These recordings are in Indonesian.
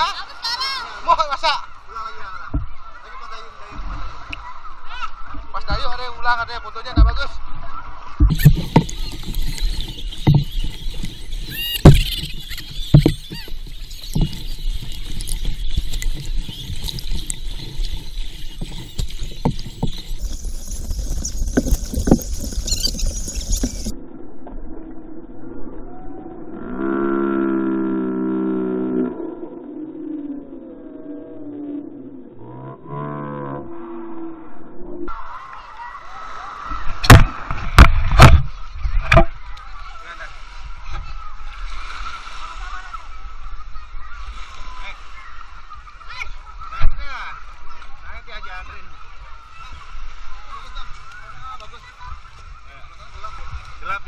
Hah? Mau masa? Mas Dayu ada yang ulang ada yang fotonya nggak bagus.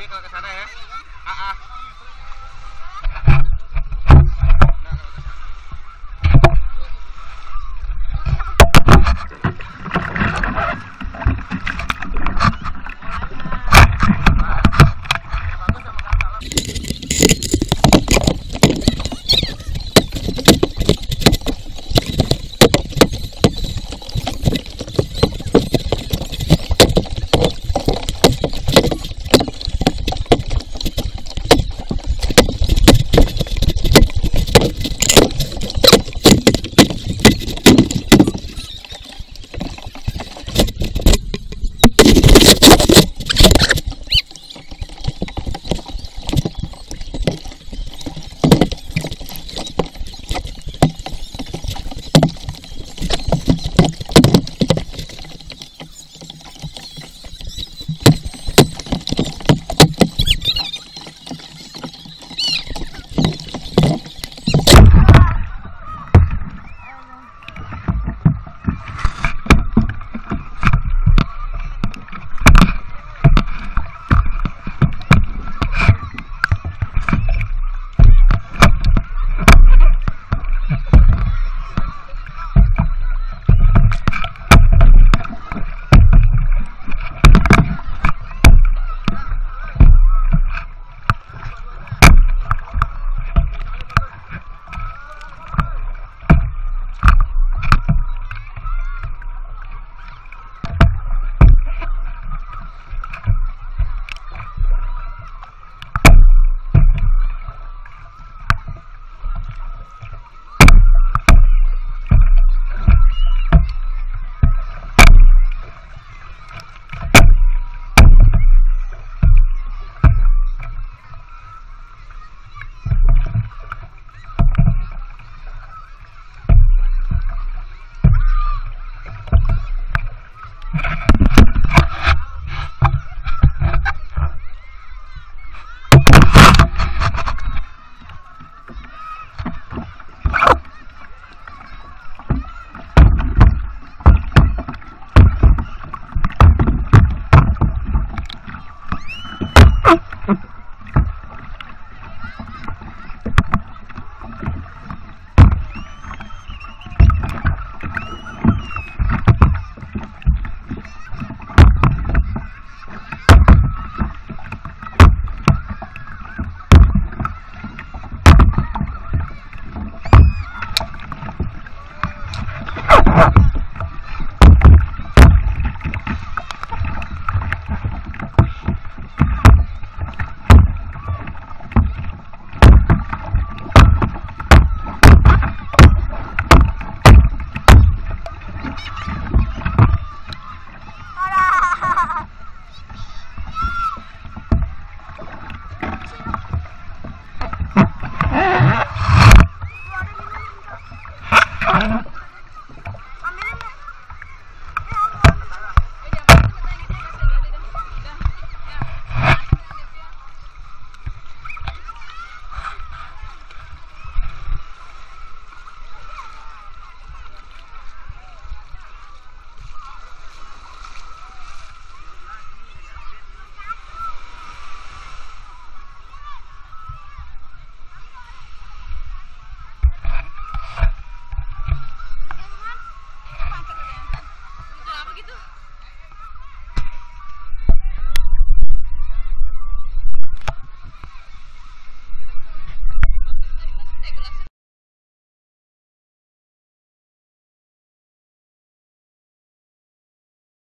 Kalau ke sana ya. Ah, ah.